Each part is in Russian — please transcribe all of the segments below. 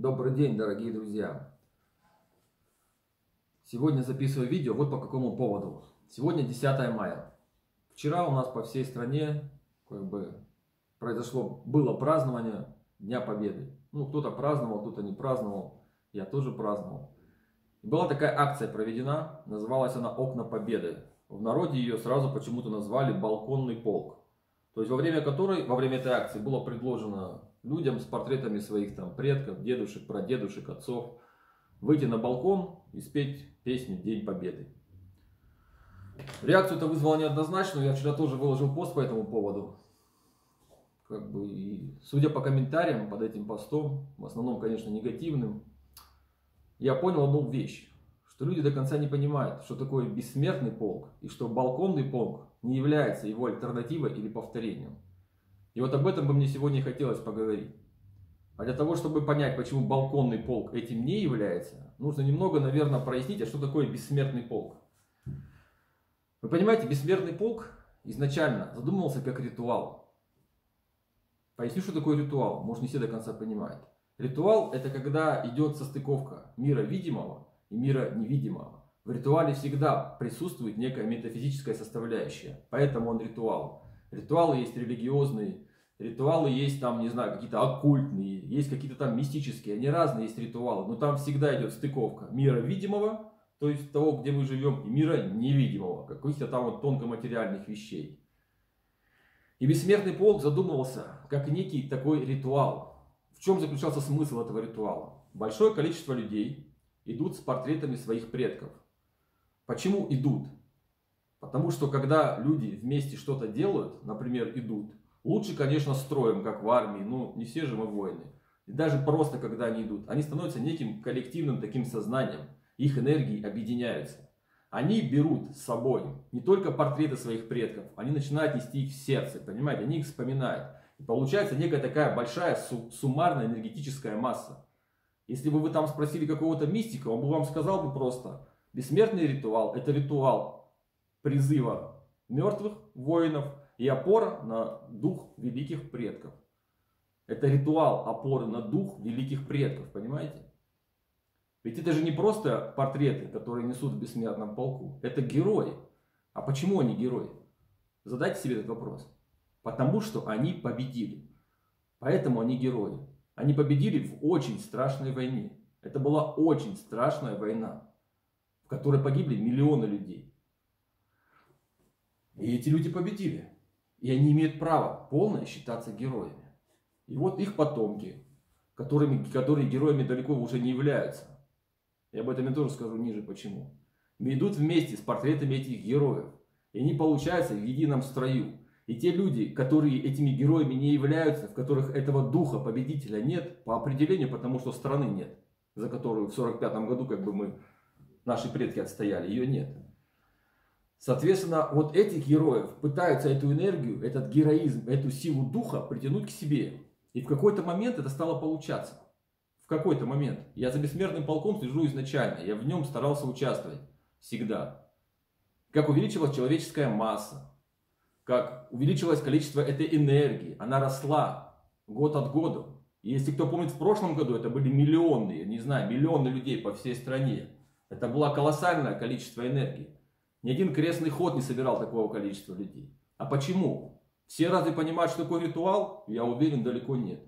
Добрый день, дорогие друзья! Сегодня записываю видео вот по какому поводу. Сегодня 10 мая. Вчера у нас по всей стране как бы произошло, было празднование Дня Победы. Ну, кто-то праздновал, кто-то не праздновал. Я тоже праздновал. И была такая акция проведена, называлась она «Окна Победы». В народе ее сразу почему-то назвали «Балконный полк». То есть во время которой, во время этой акции было предложено людям с портретами своих там предков, дедушек, прадедушек, отцов выйти на балкон и спеть песню «День Победы». Реакцию это вызвало неоднозначную, я вчера тоже выложил пост по этому поводу. Как бы, и судя по комментариям под этим постом, в основном, конечно, негативным, я понял одну вещь, что люди до конца не понимают, что такое бессмертный полк, и что балконный полк не является его альтернативой или повторением. И вот об этом бы мне сегодня хотелось поговорить. А для того, чтобы понять, почему балконный полк этим не является, нужно немного, наверное, прояснить, а что такое бессмертный полк. Вы понимаете, бессмертный полк изначально задумывался как ритуал. Поясню, что такое ритуал, может не все до конца понимают. Ритуал это когда идет состыковка мира видимого и мира невидимого. В ритуале всегда присутствует некая метафизическая составляющая, поэтому он ритуал. Ритуалы есть религиозные, ритуалы есть там, не знаю, какие-то оккультные, есть какие-то там мистические, они разные есть ритуалы, но там всегда идет стыковка мира видимого, то есть того, где мы живем, и мира невидимого, каких-то там вот тонкоматериальных вещей. И бессмертный полк задумывался как некий такой ритуал. В чем заключался смысл этого ритуала? Большое количество людей идут с портретами своих предков. Почему идут? Потому что когда люди вместе что-то делают, например, идут, лучше, конечно, строем, как в армии, но не все же мы воины. И даже просто, когда они идут, они становятся неким коллективным таким сознанием. Их энергии объединяются. Они берут с собой не только портреты своих предков, они начинают нести их в сердце, понимаете, они их вспоминают. И получается некая такая большая суммарная энергетическая масса. Если бы вы там спросили какого-то мистика, он бы вам сказал бы просто, бессмертный ритуал – это ритуал призыва мертвых воинов и опора на дух великих предков. Это ритуал опоры на дух великих предков, понимаете? Ведь это же не просто портреты, которые несут в бессмертном полку. Это герои. А почему они герои? Задайте себе этот вопрос. Потому что они победили. Поэтому они герои. Они победили в очень страшной войне. Это была очень страшная война, в которой погибли миллионы людей. И эти люди победили. И они имеют право полное считаться героями. И вот их потомки, которыми, которые героями далеко уже не являются. И об этом я тоже скажу ниже почему. Идут вместе с портретами этих героев. И они получаются в едином строю. И те люди, которые этими героями не являются, в которых этого духа победителя нет, по определению, потому что страны нет, за которую в 45 году как бы мы, наши предки отстояли, ее нет. Соответственно, вот этих героев пытаются эту энергию, этот героизм, эту силу духа притянуть к себе. И в какой-то момент это стало получаться. В какой-то момент. Я за бессмертным полком слежу изначально. Я в нем старался участвовать. Всегда. Как увеличилась человеческая масса. Как увеличилось количество этой энергии. Она росла год от года. И если кто помнит, в прошлом году это были миллионы, не знаю, миллионы людей по всей стране. Это было колоссальное количество энергии. Ни один крестный ход не собирал такого количества людей. А почему? Все разве понимают, что такое ритуал? Я уверен, далеко нет.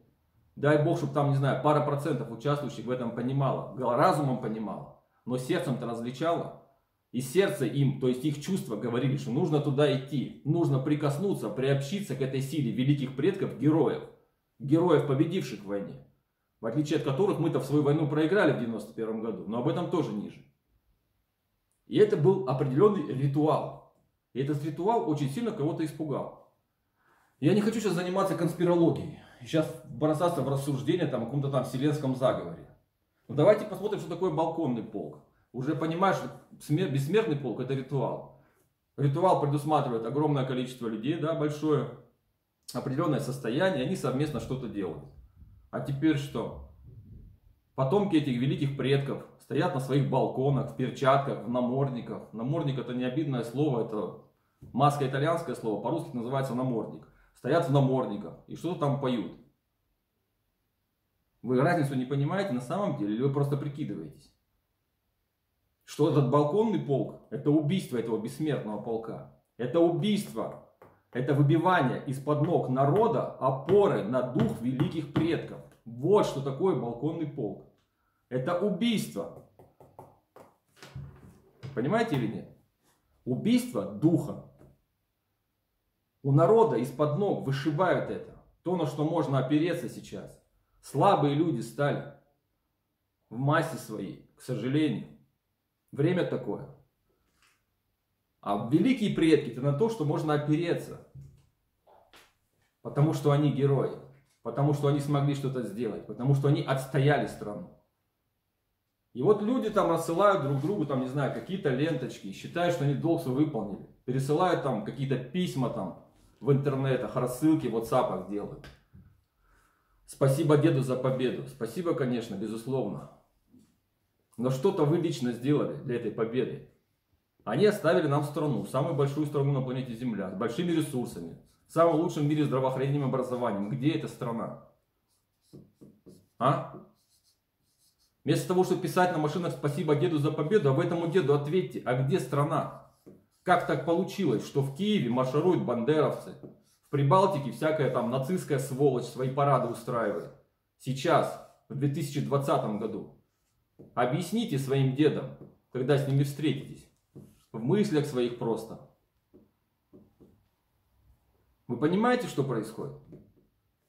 Дай Бог, чтобы там, не знаю, пара процентов участвующих в этом понимала. Разумом понимала. Но сердцем-то различала. И сердце им, то есть их чувства говорили, что нужно туда идти. Нужно прикоснуться, приобщиться к этой силе великих предков, героев. Героев, победивших в войне. В отличие от которых мы-то в свою войну проиграли в 91 году. Но об этом тоже ниже. И это был определенный ритуал. И этот ритуал очень сильно кого-то испугал. Я не хочу сейчас заниматься конспирологией. Сейчас бросаться в рассуждение там, о каком-то там вселенском заговоре. Но давайте посмотрим, что такое балконный полк. Уже понимаешь, что бессмертный полк это ритуал. Ритуал предусматривает огромное количество людей, да, большое, определенное состояние, и они совместно что-то делают. А теперь что? Потомки этих великих предков стоят на своих балконах, в перчатках, в намордниках. Намордник это не обидное слово, это маска итальянское слово, по-русски называется намордник. Стоят в намордниках и что-то там поют. Вы разницу не понимаете на самом деле, или вы просто прикидываетесь? Что этот балконный полк, это убийство этого бессмертного полка. Это убийство, это выбивание из-под ног народа опоры на дух великих предков. Вот что такое балконный полк. Это убийство. Понимаете или нет? Убийство духа. У народа из-под ног вышибают это. То, на что можно опереться сейчас. Слабые люди стали в массе своей, к сожалению. Время такое. А великие предки это на то, что можно опереться. Потому что они герои. Потому что они смогли что-то сделать. Потому что они отстояли страну. И вот люди там рассылают друг другу, там, не знаю, какие-то ленточки, считают, что они долг свой выполнили. Пересылают там какие-то письма там в интернетах, рассылки в WhatsApp делают. Спасибо деду за победу. Спасибо, конечно, безусловно. Но что-то вы лично сделали для этой победы. Они оставили нам страну, самую большую страну на планете Земля, с большими ресурсами, самым лучшим в мире здравоохранением и образованием. Где эта страна? А? Вместо того, чтобы писать на машинах «Спасибо деду за победу», об этому деду ответьте, а где страна? Как так получилось, что в Киеве маршируют бандеровцы, в Прибалтике всякая там нацистская сволочь свои парады устраивает? Сейчас, в 2020 году. Объясните своим дедам, когда с ними встретитесь. В мыслях своих просто. Вы понимаете, что происходит?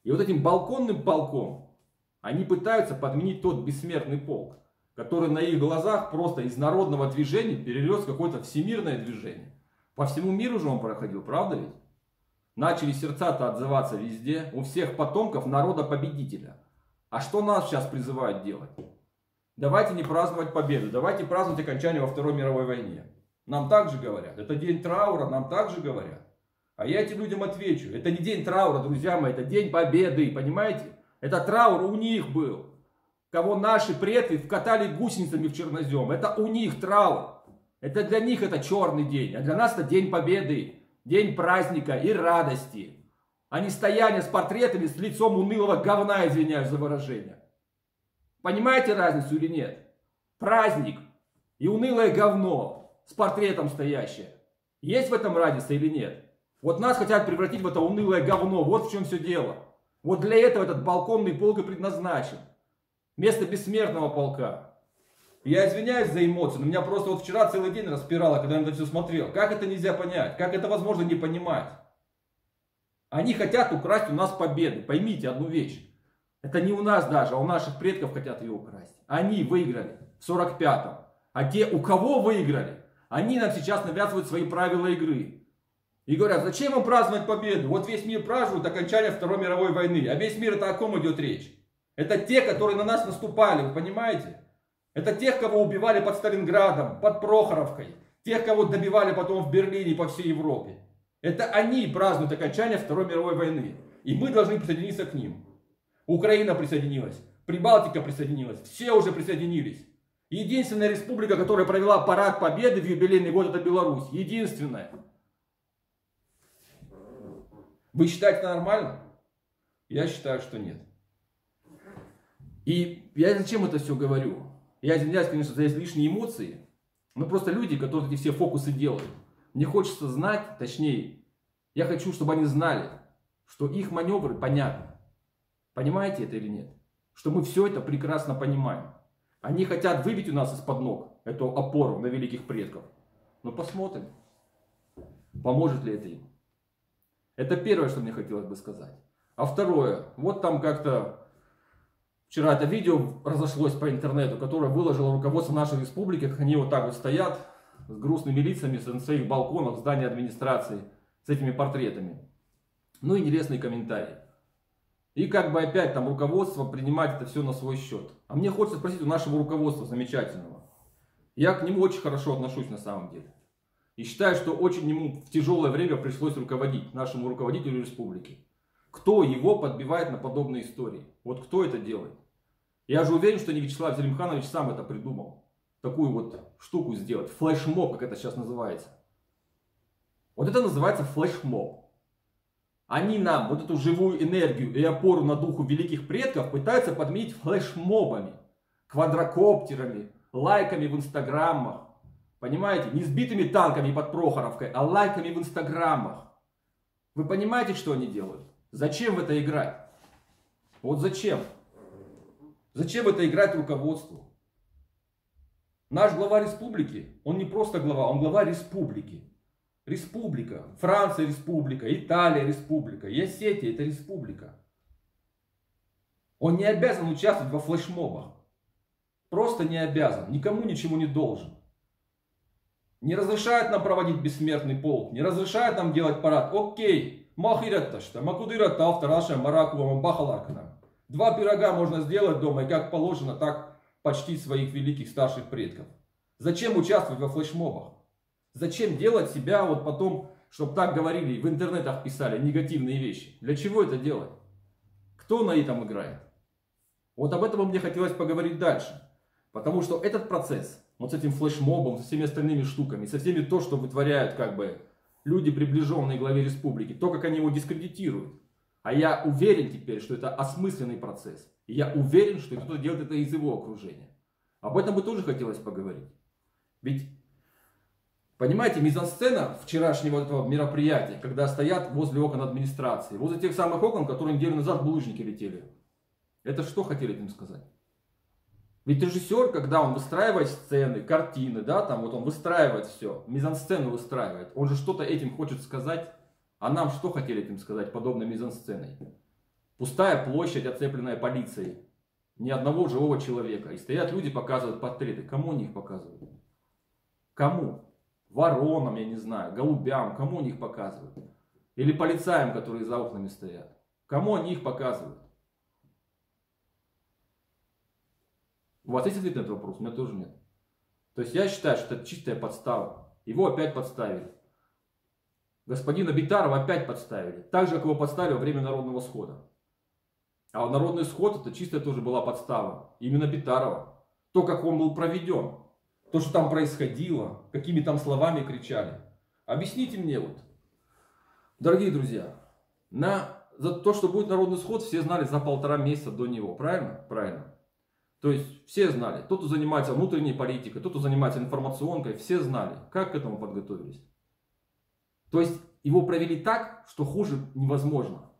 И вот этим балконным полком они пытаются подменить тот бессмертный полк, который на их глазах просто из народного движения перерос в какое-то всемирное движение. По всему миру же он проходил, правда ведь? Начали сердца-то отзываться везде, у всех потомков народа-победителя. А что нас сейчас призывают делать? Давайте не праздновать победу, давайте праздновать окончание во Второй мировой войне. Нам также говорят, это день траура, нам также говорят. А я этим людям отвечу, это не день траура, друзья мои, это день победы, понимаете? Это траур у них был. Кого наши предки вкатали гусеницами в чернозем. Это у них траур. Это для них это черный день. А для нас это день победы. День праздника и радости. А не стояние с портретами с лицом унылого говна, извиняюсь за выражение. Понимаете разницу или нет? Праздник и унылое говно с портретом стоящее. Есть в этом разница или нет? Вот нас хотят превратить в это унылое говно. Вот в чем все дело. Вот для этого этот балконный полк и предназначен. Вместо бессмертного полка. Я извиняюсь за эмоции, но меня просто вот вчера целый день распирало, когда я на это все смотрел. Как это нельзя понять? Как это возможно не понимать? Они хотят украсть у нас победы. Поймите одну вещь. Это не у нас даже, а у наших предков хотят ее украсть. Они выиграли в 45-м. А те, у кого выиграли, они нам сейчас навязывают свои правила игры. И говорят, зачем вам праздновать победу? Вот весь мир празднует окончание Второй мировой войны. А весь мир это о ком идет речь? Это те, которые на нас наступали, вы понимаете? Это тех, кого убивали под Сталинградом, под Прохоровкой. Тех, кого добивали потом в Берлине по всей Европе. Это они празднуют окончание Второй мировой войны. И мы должны присоединиться к ним. Украина присоединилась, Прибалтика присоединилась, все уже присоединились. Единственная республика, которая провела парад победы в юбилейный год, это Беларусь. Единственная. Вы считаете нормально? Я считаю, что нет. И я зачем это все говорю? Я извиняюсь, конечно, за излишние эмоции, но просто люди, которые эти все фокусы делают, мне хочется знать, точнее, я хочу, чтобы они знали, что их маневры понятны. Понимаете это или нет? Что мы все это прекрасно понимаем. Они хотят выбить у нас из-под ног эту опору на великих предков. Но посмотрим, поможет ли это им. Это первое, что мне хотелось бы сказать. А второе, вот там как-то вчера это видео разошлось по интернету, которое выложило руководство нашей республики, как они вот так вот стоят с грустными лицами на своих балконах в здании администрации с этими портретами. Ну, интересный комментарий. И как бы опять там руководство принимать это все на свой счет. А мне хочется спросить у нашего руководства замечательного. Я к нему очень хорошо отношусь на самом деле. И считаю, что очень ему в тяжелое время пришлось руководить, нашему руководителю республики. Кто его подбивает на подобные истории? Вот кто это делает? Я же уверен, что не Вячеслав Зелимханович сам это придумал. Такую вот штуку сделать. Флешмоб, как это сейчас называется. Вот это называется флешмоб. Они нам вот эту живую энергию и опору на духу великих предков пытаются подменить флешмобами, квадрокоптерами, лайками в инстаграмах. Понимаете? Не сбитыми танками под Прохоровкой, а лайками в инстаграмах. Вы понимаете, что они делают? Зачем в это играть? Вот зачем? Зачем в это играть руководству? Наш глава республики, он не просто глава, он глава республики. Республика. Франция республика, Италия республика, Ясетия это республика. Он не обязан участвовать во флешмобах. Просто не обязан. Никому ничего не должен. Не разрешает нам проводить бессмертный полк. Не разрешает нам делать парад. Окей. Махиратташта, макудырата, автораша, маракува, бахаларкана. Два пирога можно сделать дома и как положено, так почти своих великих старших предков. Зачем участвовать во флешмобах? Зачем делать себя вот потом, чтобы так говорили, в интернетах писали негативные вещи? Для чего это делать? Кто на этом играет? Вот об этом мне хотелось поговорить дальше. Потому что этот процесс, вот с этим флешмобом, со всеми остальными штуками, со всеми то, что вытворяют как бы люди, приближенные к главе республики, то, как они его дискредитируют. А я уверен теперь, что это осмысленный процесс. И я уверен, что кто-то делает это из его окружения. Об этом бы тоже хотелось поговорить. Ведь Понимаете, мизансцена вчерашнего этого мероприятия, когда стоят возле окон администрации, возле тех самых окон, которые неделю назад булыжники летели. Это что хотели этим сказать? Ведь режиссер, когда он выстраивает сцены, картины, да, там вот он выстраивает все, мизансцену выстраивает, он же что-то этим хочет сказать. А нам что хотели этим сказать подобной мизансценой? Пустая площадь, оцепленная полицией. Ни одного живого человека. И стоят люди, показывают портреты. Кому они их показывают? Кому? воронам, я не знаю, голубям, кому они их показывают? Или полицаям, которые за окнами стоят? Кому они их показывают? У вас есть ответ на этот вопрос? У меня тоже нет. То есть я считаю, что это чистая подстава. Его опять подставили. Господина Битарова опять подставили. Так же, как его подставили во время народного схода. А народный сход это чистая тоже была подстава. Именно Битарова. То, как он был проведен то, что там происходило, какими там словами кричали. Объясните мне вот. Дорогие друзья, на, за то, что будет народный сход, все знали за полтора месяца до него. Правильно? Правильно. То есть все знали. Тот, кто занимается внутренней политикой, тот, кто занимается информационкой, все знали, как к этому подготовились. То есть его провели так, что хуже невозможно.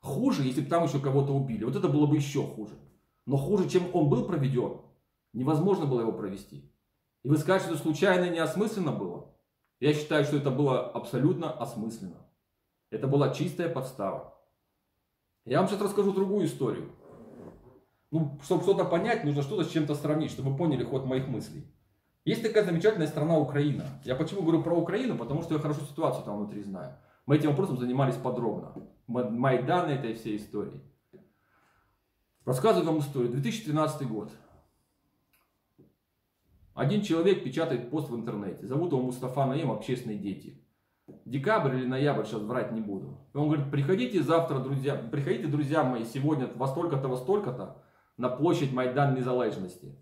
Хуже, если бы там еще кого-то убили. Вот это было бы еще хуже. Но хуже, чем он был проведен, невозможно было его провести. И вы скажете, что случайно и неосмысленно было? Я считаю, что это было абсолютно осмысленно. Это была чистая подстава. Я вам сейчас расскажу другую историю. Ну, чтобы что-то понять, нужно что-то с чем-то сравнить, чтобы вы поняли ход моих мыслей. Есть такая замечательная страна Украина. Я почему говорю про Украину? Потому что я хорошо ситуацию там внутри знаю. Мы этим вопросом занимались подробно. Майдан этой всей истории. Рассказываю вам историю. 2013 год. Один человек печатает пост в интернете. Зовут его Мустафа Наим, общественные дети. Декабрь или ноябрь, сейчас врать не буду. И он говорит, приходите завтра, друзья, приходите, друзья мои, сегодня во столько-то, во столько-то на площадь Майдан Незалежности.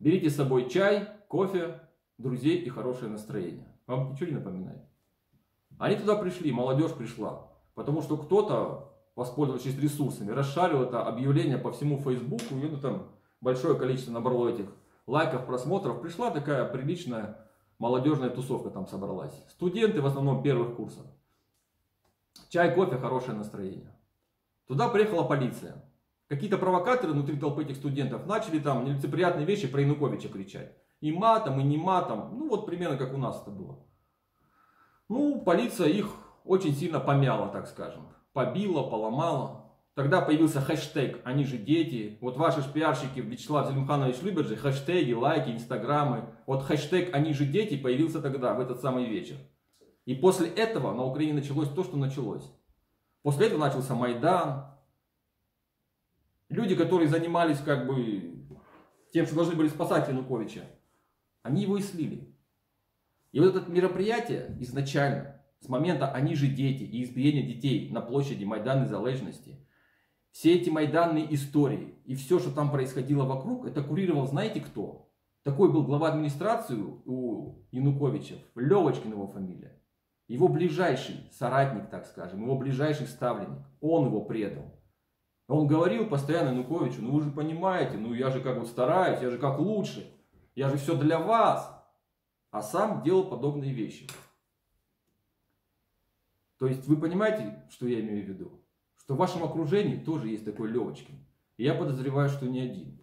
Берите с собой чай, кофе, друзей и хорошее настроение. Вам ничего не напоминает? Они туда пришли, молодежь пришла. Потому что кто-то, воспользовавшись ресурсами, расшарил это объявление по всему Фейсбуку, и ну, там большое количество набрало этих лайков, просмотров, пришла такая приличная молодежная тусовка там собралась. Студенты в основном первых курсов. Чай, кофе, хорошее настроение. Туда приехала полиция. Какие-то провокаторы внутри толпы этих студентов начали там нелицеприятные вещи про Януковича кричать. И матом, и не матом. Ну вот примерно как у нас это было. Ну, полиция их очень сильно помяла, так скажем. Побила, поломала. Тогда появился хэштег «Они же дети». Вот ваши пиарщики Вячеслав Зелимханович любят же хэштеги, лайки, инстаграмы. Вот хэштег «Они же дети» появился тогда, в этот самый вечер. И после этого на Украине началось то, что началось. После этого начался Майдан. Люди, которые занимались как бы тем, что должны были спасать Януковича, они его и слили. И вот это мероприятие изначально, с момента «Они же дети» и избиения детей на площади Майдана Незалежности – все эти майданные истории и все, что там происходило вокруг, это курировал знаете кто? Такой был глава администрации у Януковича, Левочкин его фамилия. его ближайший соратник, так скажем, его ближайший ставленник, он его предал. Он говорил постоянно Януковичу, ну вы же понимаете, ну я же как вот стараюсь, я же как лучше, я же все для вас. А сам делал подобные вещи. То есть вы понимаете, что я имею в виду? Что в вашем окружении тоже есть такой Левочкин. И я подозреваю, что не один.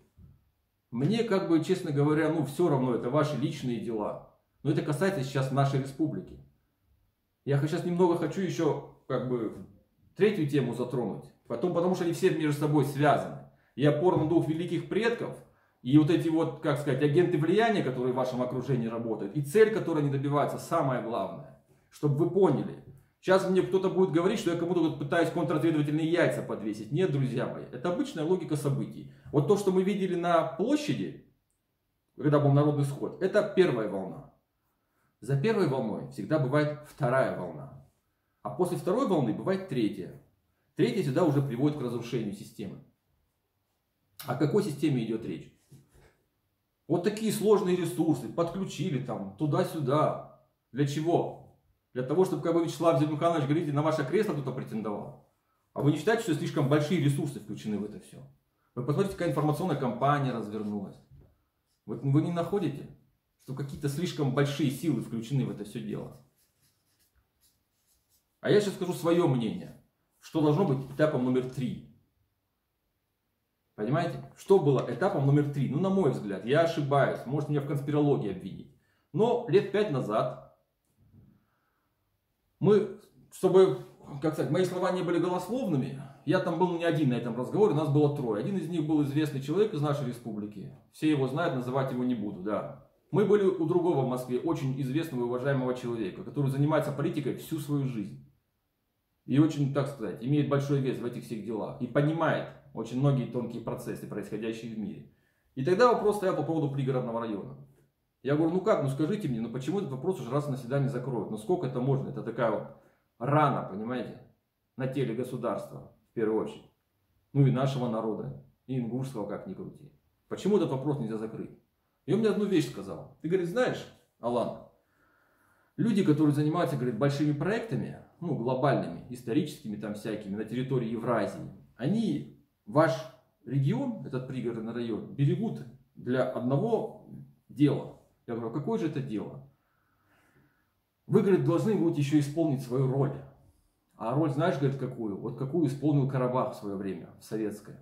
Мне, как бы, честно говоря, ну все равно, это ваши личные дела. Но это касается сейчас нашей республики. Я сейчас немного хочу еще, как бы, третью тему затронуть. Потом, потому что они все между собой связаны. И опора на двух великих предков, и вот эти вот, как сказать, агенты влияния, которые в вашем окружении работают, и цель, которой они добиваются, самое главное. Чтобы вы поняли, Сейчас мне кто-то будет говорить, что я кому-то пытаюсь контрразведывательные яйца подвесить. Нет, друзья мои, это обычная логика событий. Вот то, что мы видели на площади, когда был народный сход, это первая волна. За первой волной всегда бывает вторая волна. А после второй волны бывает третья. Третья всегда уже приводит к разрушению системы. О какой системе идет речь? Вот такие сложные ресурсы подключили там туда-сюда. Для чего? Для того, чтобы, как бы Вячеслав Зелимханович говорите, на ваше кресло кто-то претендовал. А вы не считаете, что слишком большие ресурсы включены в это все? Вы посмотрите, какая информационная кампания развернулась. Вот вы не находите, что какие-то слишком большие силы включены в это все дело. А я сейчас скажу свое мнение, что должно быть этапом номер три. Понимаете? Что было этапом номер три? Ну, на мой взгляд, я ошибаюсь, может меня в конспирологии обвинить. Но лет пять назад мы, чтобы, как сказать, мои слова не были голословными, я там был не один на этом разговоре, нас было трое. Один из них был известный человек из нашей республики. Все его знают, называть его не буду, да. Мы были у другого в Москве, очень известного и уважаемого человека, который занимается политикой всю свою жизнь. И очень, так сказать, имеет большой вес в этих всех делах. И понимает очень многие тонкие процессы, происходящие в мире. И тогда вопрос стоял по поводу пригородного района. Я говорю, ну как, ну скажите мне, ну почему этот вопрос уже раз на навсегда не закроют? Ну сколько это можно? Это такая вот рана, понимаете, на теле государства, в первую очередь. Ну и нашего народа, и ингушского, как ни крути. Почему этот вопрос нельзя закрыть? И он мне одну вещь сказал. Ты, говорит, знаешь, Алан, люди, которые занимаются, говорит, большими проектами, ну, глобальными, историческими там всякими, на территории Евразии, они ваш регион, этот пригородный район, берегут для одного дела. Я говорю, а какое же это дело? Вы, говорит, должны будете еще исполнить свою роль. А роль знаешь, говорит, какую? Вот какую исполнил Карабах в свое время, в советское.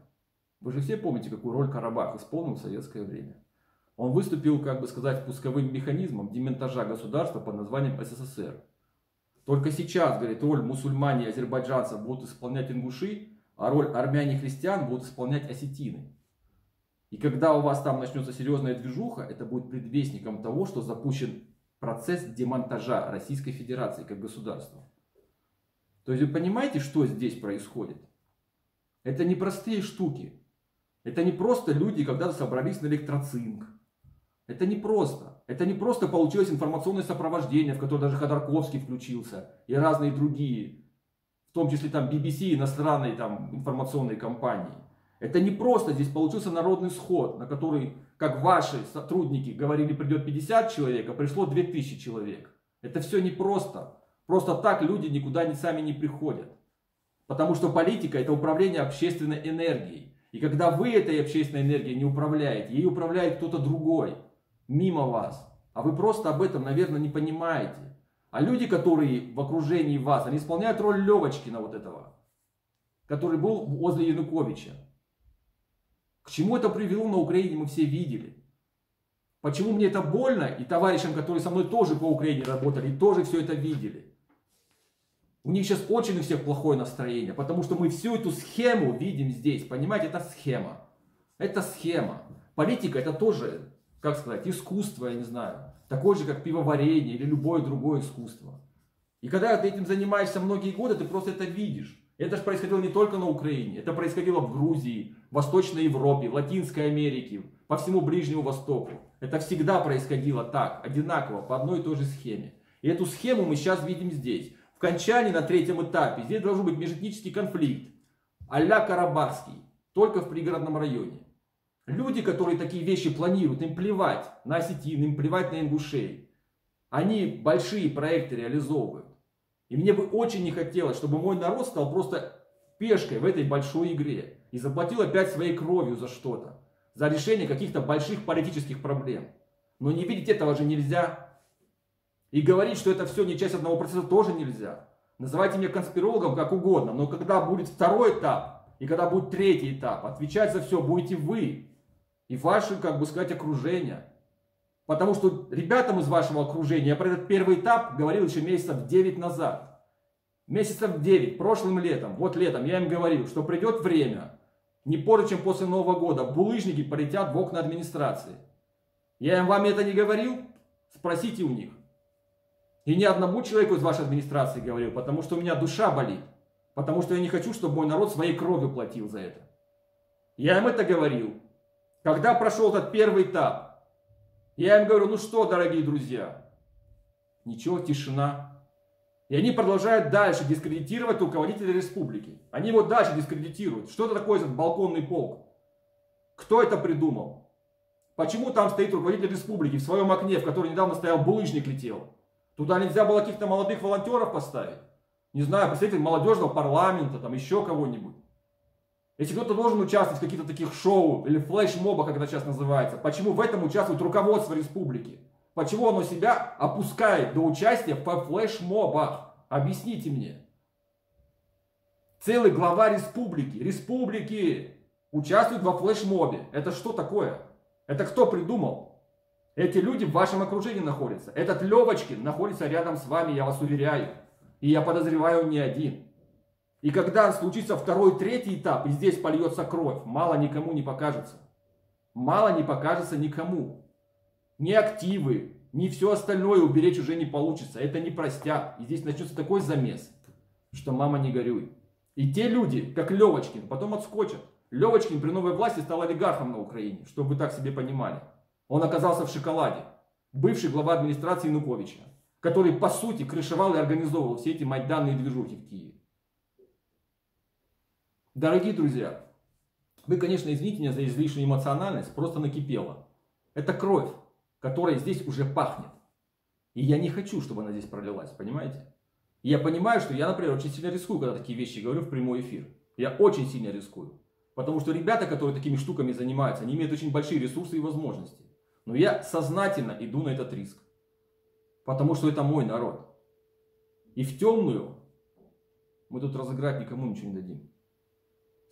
Вы же все помните, какую роль Карабах исполнил в советское время. Он выступил, как бы сказать, пусковым механизмом демонтажа государства под названием СССР. Только сейчас, говорит, роль мусульмане и азербайджанцев будут исполнять ингуши, а роль армяне и христиан будут исполнять осетины. И когда у вас там начнется серьезная движуха, это будет предвестником того, что запущен процесс демонтажа Российской Федерации как государства. То есть вы понимаете, что здесь происходит? Это не простые штуки. Это не просто люди, когда собрались на электроцинк. Это не просто. Это не просто получилось информационное сопровождение, в которое даже Ходорковский включился и разные другие, в том числе там BBC, иностранные там информационные компании. Это не просто здесь получился народный сход, на который, как ваши сотрудники говорили, придет 50 человек, а пришло 2000 человек. Это все не просто. Просто так люди никуда не, сами не приходят. Потому что политика это управление общественной энергией. И когда вы этой общественной энергией не управляете, ей управляет кто-то другой, мимо вас. А вы просто об этом, наверное, не понимаете. А люди, которые в окружении вас, они исполняют роль Левочкина вот этого, который был возле Януковича. К чему это привело на Украине, мы все видели. Почему мне это больно, и товарищам, которые со мной тоже по Украине работали, тоже все это видели. У них сейчас очень у всех плохое настроение, потому что мы всю эту схему видим здесь. Понимаете, это схема. Это схема. Политика это тоже, как сказать, искусство, я не знаю. Такое же, как пивоварение или любое другое искусство. И когда ты этим занимаешься многие годы, ты просто это видишь. Это же происходило не только на Украине, это происходило в Грузии, в Восточной Европе, в Латинской Америке, по всему Ближнему Востоку. Это всегда происходило так, одинаково, по одной и той же схеме. И эту схему мы сейчас видим здесь. В Кончане на третьем этапе здесь должен быть межэтнический конфликт, а-ля Карабахский, только в пригородном районе. Люди, которые такие вещи планируют, им плевать на осетин, им плевать на ингушей. Они большие проекты реализовывают. И мне бы очень не хотелось, чтобы мой народ стал просто пешкой в этой большой игре и заплатил опять своей кровью за что-то, за решение каких-то больших политических проблем. Но не видеть этого же нельзя. И говорить, что это все не часть одного процесса, тоже нельзя. Называйте меня конспирологом как угодно, но когда будет второй этап, и когда будет третий этап, отвечать за все будете вы и ваше, как бы сказать, окружение. Потому что ребятам из вашего окружения, я про этот первый этап говорил еще месяцев 9 назад. Месяцев 9, прошлым летом, вот летом, я им говорил, что придет время, не позже, чем после Нового года, булыжники полетят в окна администрации. Я им вам это не говорил? Спросите у них. И ни одному человеку из вашей администрации говорил, потому что у меня душа болит. Потому что я не хочу, чтобы мой народ своей кровью платил за это. Я им это говорил. Когда прошел этот первый этап, я им говорю, ну что, дорогие друзья, ничего, тишина. И они продолжают дальше дискредитировать руководителя республики. Они его дальше дискредитируют. Что это такое этот балконный полк? Кто это придумал? Почему там стоит руководитель республики в своем окне, в который недавно стоял булыжник летел? Туда нельзя было каких-то молодых волонтеров поставить? Не знаю, представитель молодежного парламента, там еще кого-нибудь. Если кто-то должен участвовать в каких-то таких шоу или флеш-мобах, как это сейчас называется, почему в этом участвует руководство республики? Почему оно себя опускает до участия в флеш-мобах? Объясните мне. Целый глава республики, республики участвует во флешмобе. Это что такое? Это кто придумал? Эти люди в вашем окружении находятся. Этот Левочкин находится рядом с вами, я вас уверяю. И я подозреваю, не один. И когда случится второй, третий этап, и здесь польется кровь, мало никому не покажется. Мало не покажется никому. Ни активы, ни все остальное уберечь уже не получится. Это не простят. И здесь начнется такой замес, что мама не горюй. И те люди, как Левочкин, потом отскочат. Левочкин при новой власти стал олигархом на Украине, чтобы вы так себе понимали. Он оказался в шоколаде. Бывший глава администрации Януковича который по сути крышевал и организовывал все эти майданные движухи в Киеве. Дорогие друзья, вы, конечно, извините меня за излишнюю эмоциональность, просто накипело. Это кровь, которая здесь уже пахнет. И я не хочу, чтобы она здесь пролилась, понимаете? И я понимаю, что я, например, очень сильно рискую, когда такие вещи говорю в прямой эфир. Я очень сильно рискую. Потому что ребята, которые такими штуками занимаются, они имеют очень большие ресурсы и возможности. Но я сознательно иду на этот риск. Потому что это мой народ. И в темную мы тут разыграть никому ничего не дадим.